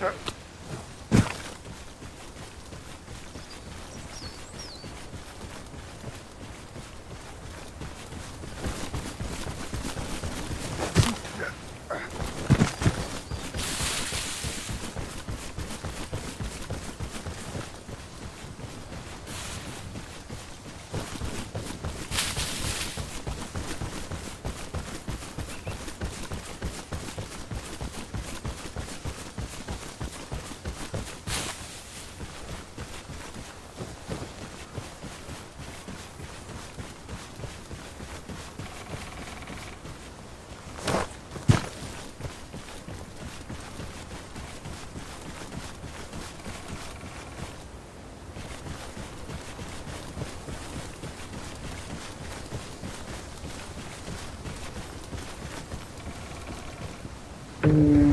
Her Mm-hmm.